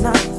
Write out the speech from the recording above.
not